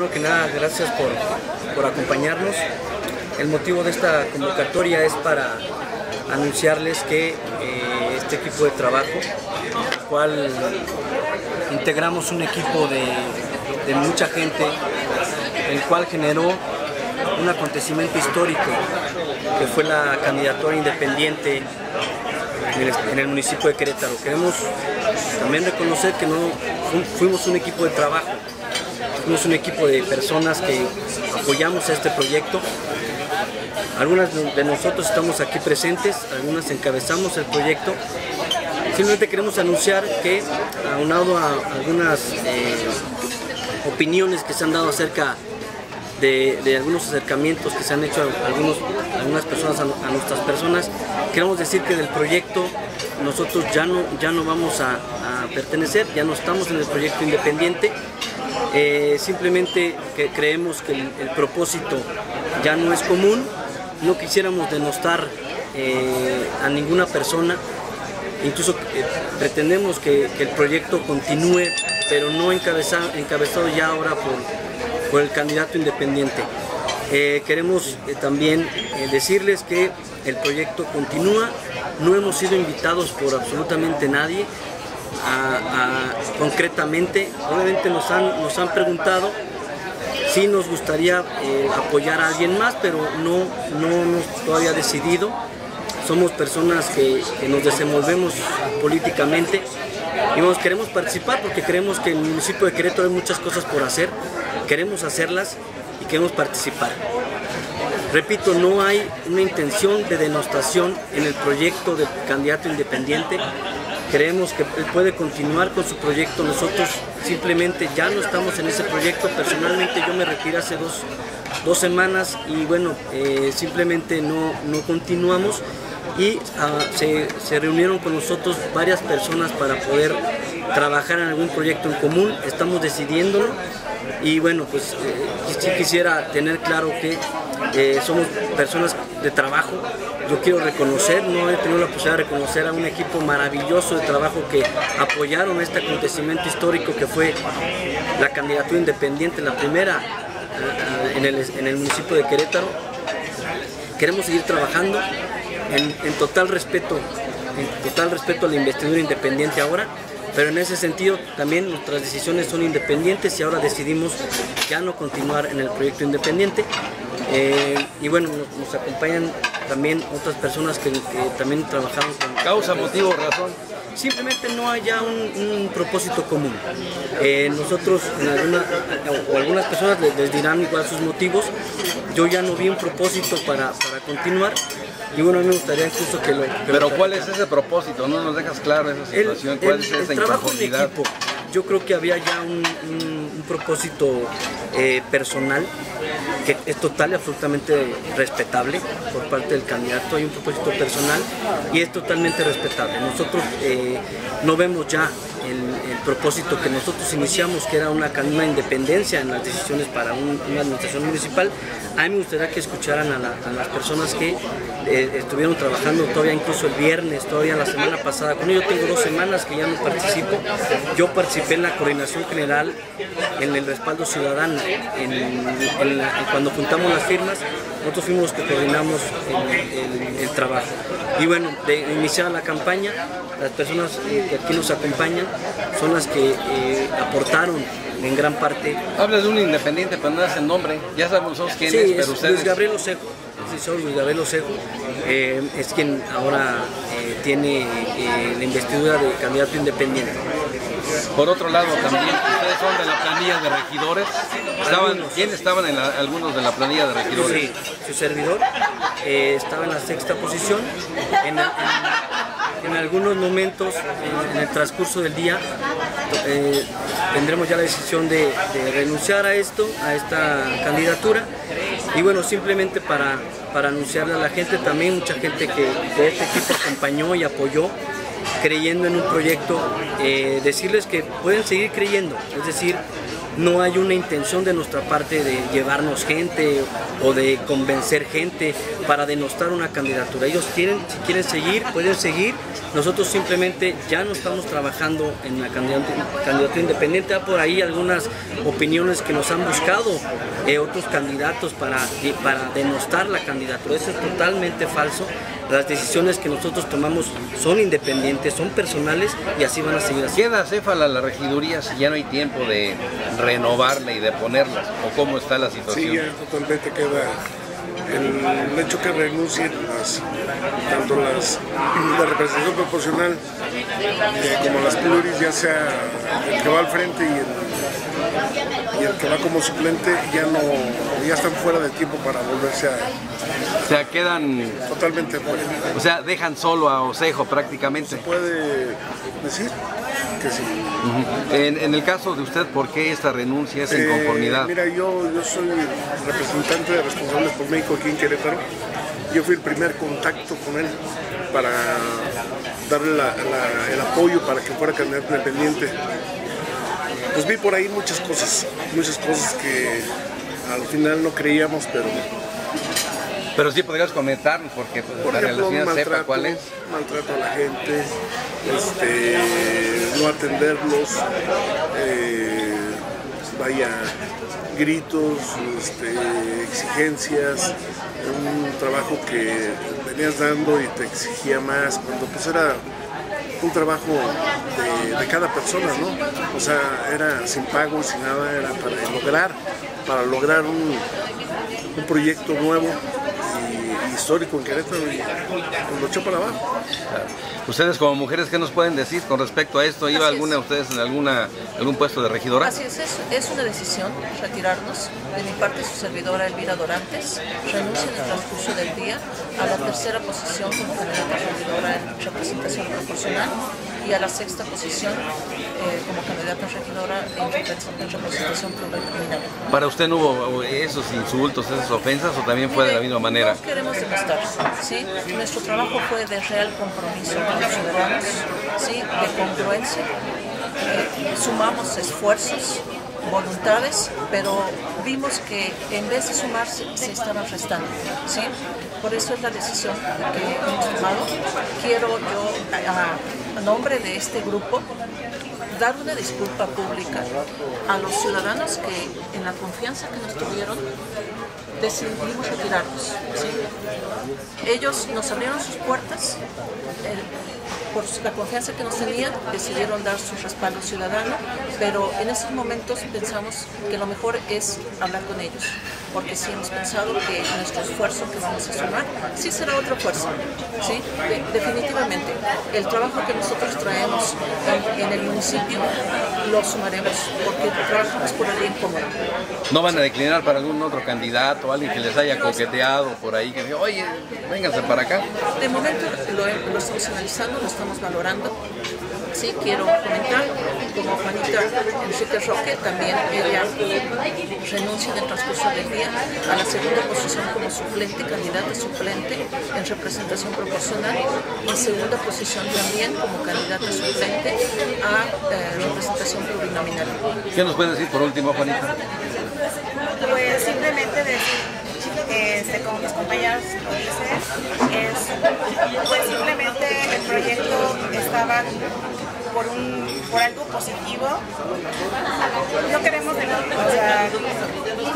primero que nada, gracias por, por acompañarnos. El motivo de esta convocatoria es para anunciarles que eh, este equipo de trabajo, el cual integramos un equipo de, mucha gente, el cual generó un acontecimiento histórico, que fue la candidatura independiente en el, municipio de Querétaro. Queremos también reconocer que no fu- fuimos un equipo de trabajo, fuimos un equipo de personas que apoyamos a este proyecto. Algunas de nosotros estamos aquí presentes, algunas encabezamos el proyecto. Simplemente queremos anunciar que, aunado a algunas eh, opiniones que se han dado acerca de, algunos acercamientos que se han hecho a algunos, algunas personas a, nuestras personas, queremos decir que del proyecto nosotros ya no, ya no vamos a pertenecer, ya no estamos en el proyecto independiente. Eh, simplemente que creemos que el, propósito ya no es común, no quisiéramos denostar eh, a ninguna persona, incluso eh, pretendemos que, que el proyecto continúe, pero no encabeza- encabezado ya ahora por, por el candidato independiente. Queremos también decirles que el proyecto continúa, no hemos sido invitados por absolutamente nadie concretamente, obviamente nos han, nos han preguntado Sí nos gustaría eh, apoyar a alguien más, pero no, no hemos todavía decidido. Somos personas que, nos desenvolvemos políticamente y vamos, queremos participar porque creemos que en el municipio de Querétaro hay muchas cosas por hacer, queremos hacerlas y queremos participar. Repito, no hay una intención de denostación en el proyecto del candidato independiente. Creemos que él puede continuar con su proyecto. Nosotros simplemente ya no estamos en ese proyecto. Personalmente yo me retiré hace dos, dos semanas y bueno, eh, simplemente no, no continuamos. Y ah, se, se reunieron con nosotros varias personas para poder trabajar en algún proyecto en común. Estamos decidiéndolo. Y bueno, pues eh, sí quisiera tener claro que eh, somos personas de trabajo. Yo quiero reconocer, no he tenido la posibilidad de reconocer a un equipo maravilloso de trabajo que apoyaron este acontecimiento histórico que fue la candidatura independiente, la primera eh, en el, municipio de Querétaro. Queremos seguir trabajando en, en total respeto, en total respeto a la investidura independiente ahora, pero en ese sentido también nuestras decisiones son independientes y ahora decidimos ya no continuar en el proyecto independiente. Eh, y bueno, nos, nos acompañan también otras personas que, que también trabajamos con Causa, motivo, razón. simplemente no hay ya un, un propósito común. Eh, nosotros, en alguna, o algunas personas les, les dirán igual sus motivos, yo ya no vi un propósito para, para continuar y bueno, a mí me gustaría incluso que lo... que Pero lo- ¿cuál es ese propósito? No nos dejas claro esa el, situación. ¿Cuál el- es el esa trabajo en inconformidad? equipo. Yo creo que había ya un, propósito eh, personal que es total y absolutamente respetable por parte del candidato. Hay un propósito personal y es totalmente respetable. Nosotros eh, no vemos ya el, propósito que nosotros iniciamos, que era una, una independencia en las decisiones para un- una administración municipal. A mí me gustaría que escucharan a, la- a las personas que eh, estuvieron trabajando todavía incluso el viernes, todavía la semana pasada. Con ello tengo dos semanas que ya no participo. Yo participé en la coordinación general, en el respaldo ciudadano, en cuando juntamos las firmas, nosotros fuimos los que coordinamos el, el- el trabajo. Y bueno, de iniciar la campaña, las personas eh, que aquí nos acompañan son las que eh, aportaron en gran parte Hablas de un independiente, pero no das el nombre. Ya sabemos quién Sí, es, es pero ustedes... Luis Gabriel Osejo. Sí, soy Luis Gabriel Osejo. Eh, es quien ahora tiene la investidura de candidato independiente. Por otro lado, también ustedes son de la planilla de regidores. Estaban. ¿Quién estaban en algunos de la planilla de regidores? Sí, su servidor eh, estaba en la sexta posición. En, algunos momentos, en, el transcurso del día, eh, tendremos ya la decisión de, renunciar a esto, a esta candidatura. Y bueno, simplemente para, para anunciarle a la gente, también mucha gente que, que este equipo acompañó y apoyó, creyendo en un proyecto, eh, decirles que pueden seguir creyendo. Es decir, no hay una intención de nuestra parte de llevarnos gente o de convencer gente para denostar una candidatura. Ellos quieren, si quieren seguir, pueden seguir. Nosotros simplemente ya no estamos trabajando en la candidatura, independiente. Hay por ahí algunas opiniones que nos han buscado eh, otros candidatos para, para denostar la candidatura. Eso es totalmente falso. Las decisiones que nosotros tomamos son independientes, son personales y así van a seguir así. ¿Queda céfala la regiduría si ya no hay tiempo de renovarla y de ponerlas? ¿O cómo está la situación? Sí, ya totalmente queda el hecho que renuncien las, tanto las, la representación proporcional eh, como las pluris, ya sea el que va al frente y el, y el que va como suplente, ya no ya están fuera de tiempo para volverse a... O sea, quedan... Totalmente fuera. O sea, dejan solo a Osejo prácticamente. Se puede decir que sí. en, el caso de usted, ¿por qué esta renuncia, esa inconformidad? Eh, mira, yo, yo soy representante de responsables por México aquí en Querétaro. Yo fui el primer contacto con él para darle el apoyo para que fuera candidato independiente. Pues vi por ahí muchas cosas, muchas cosas que al final no creíamos, pero... Pero sí podrías comentarnos, porque Por la ejemplo, relación maltrato, sepa cuál es. maltrato a la gente, este, no atenderlos, eh, vaya, gritos, este, exigencias, un trabajo que venías dando y te exigía más, cuando pues era un trabajo de, de, cada persona, ¿no? O sea, era sin pago, sin nada, era para lograr, para lograr un, un proyecto nuevo y histórico en Querétaro y lo echó para abajo. Ustedes como mujeres, ¿qué nos pueden decir con respecto a esto? ¿Iba Así alguna de es. ustedes en alguna, algún puesto de regidora? Así es, es, es una decisión retirarnos. De mi parte, su servidora Elvira Dorantes renuncia en el transcurso del día a la tercera posición como candidata regidora en representación proporcional y a la sexta posición eh, como candidata regidora en repre- en representación plurinominal. ¿Para usted no hubo esos insultos, esas ofensas o también fue de la misma manera? No queremos demostrar, ¿sí? Nuestro trabajo fue de real compromiso con los ciudadanos, ¿sí? De congruencia. Eh, sumamos esfuerzos, voluntades, pero vimos que en vez de sumarse se estaban restando, ¿sí? Por eso es la decisión que hemos tomado. Quiero yo, a, a nombre de este grupo, dar una disculpa pública a los ciudadanos que en la confianza que nos tuvieron decidimos retirarnos. Ellos nos abrieron sus puertas, eh, por la confianza que nos tenían, decidieron dar su respaldo ciudadano, pero en esos momentos pensamos que lo mejor es hablar con ellos, porque sí hemos pensado que nuestro esfuerzo que vamos a sumar sí será otra fuerza. ¿sí? De- definitivamente, el trabajo que nosotros traemos en, en el municipio lo sumaremos, porque trabajamos por el bien común. ¿No van a declinar para algún otro candidato alguien que les haya coqueteado por ahí? Que diga, oye, vénganse para acá. De momento lo, lo estamos analizando, estamos valorando. Sí, quiero comentar, como Juanita Enrique Roque, también ella renuncia en el transcurso del día a la segunda posición como suplente, candidata suplente en representación proporcional y segunda posición también como candidata suplente a eh, representación plurinominal. ¿Qué nos puede decir por último, Juanita? Pues simplemente decir, este, como mis compañeros lo dicen, es, pues simplemente proyecto estaba por, un, por algo positivo. No queremos, de- o sea,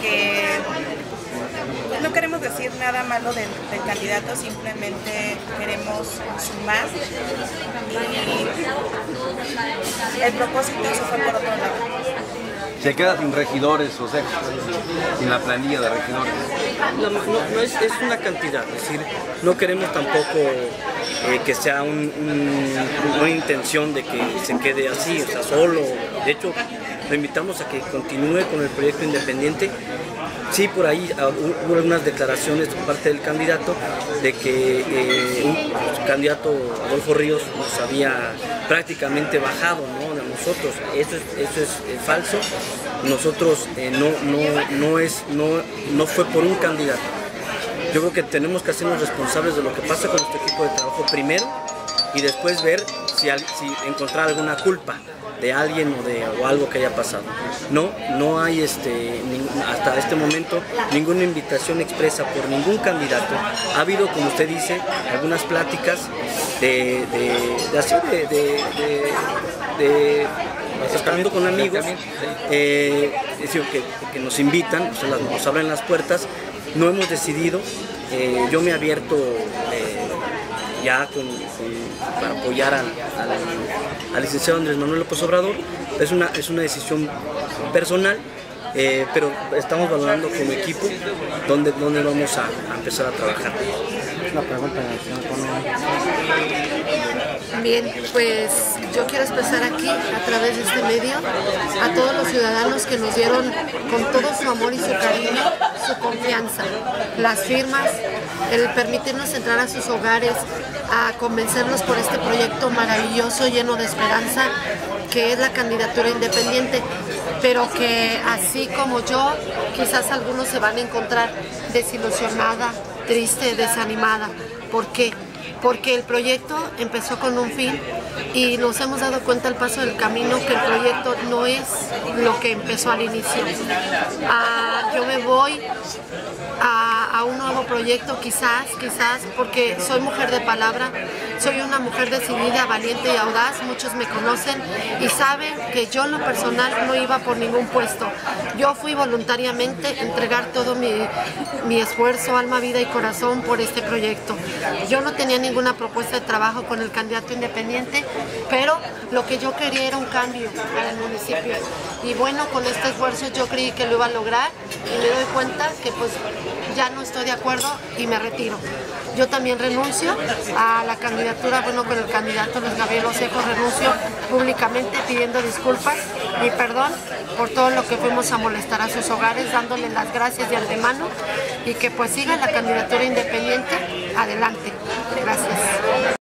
que no queremos decir nada malo del, del candidato, simplemente queremos sumar y el propósito se fue por otro lado. Se queda sin regidores, o sea, sin la planilla de regidores. No, no es, es una cantidad, es decir, no queremos tampoco eh, que sea un- un- una intención de que se quede así, o sea, solo. De hecho, lo invitamos a que continúe con el proyecto independiente. Sí, por ahí ah, hu- hubo algunas declaraciones por parte del candidato de que eh, un candidato Adolfo Ríos nos había prácticamente bajado ¿no? de nosotros. Eso es, eso es eh, falso. Nosotros eh, no, no, no, es, no, no fue por un candidato. Yo creo que tenemos que hacernos responsables de lo que pasa con nuestro equipo de trabajo primero y después ver si, encontrar alguna culpa de alguien o de o algo que haya pasado. No, no hay este, hasta este momento ninguna invitación expresa por ningún candidato. Ha habido, como usted dice, algunas pláticas de, de, de así de, de- de- de acercamiento con amigos, eh, es decir, que, que nos invitan, o sea, las- nos abren las puertas. No hemos decidido, eh, yo me he abierto eh, ya con, con- para apoyar al, al- al licenciado Andrés Manuel López Obrador. Es una, es una decisión personal, eh, pero estamos valorando como equipo dónde, dónde vamos a, a empezar a trabajar. Bien, pues yo quiero expresar aquí, a través de este medio, a todos los ciudadanos que nos dieron con todo su amor y su cariño, su confianza, las firmas, el permitirnos entrar a sus hogares, a convencerlos por este proyecto maravilloso, lleno de esperanza, que es la candidatura independiente, pero que así como yo, quizás algunos se van a encontrar desilusionada, triste, desanimada. ¿Por qué? Porque el proyecto empezó con un fin y nos hemos dado cuenta al paso del camino que el proyecto no es lo que empezó al inicio. Ah, yo me voy a, a un nuevo proyecto, quizás, quizás, porque soy mujer de palabra, soy una mujer decidida, valiente y audaz, muchos me conocen y saben que yo en lo personal no iba por ningún puesto. Yo fui voluntariamente a entregar todo mi, mi esfuerzo, alma, vida y corazón por este proyecto. Yo no tenía ninguna propuesta de trabajo con el candidato independiente, pero lo que yo quería era un cambio para el municipio. Y bueno, con este esfuerzo yo creí que lo iba a lograr y me doy cuenta que pues ya no estoy de acuerdo y me retiro. Yo también renuncio a la candidatura, bueno, con el candidato Luis Gabriel Osejo renuncio públicamente pidiendo disculpas y perdón por todo lo que fuimos a molestar a sus hogares, dándole las gracias de antemano y que pues siga la candidatura independiente adelante. Gracias.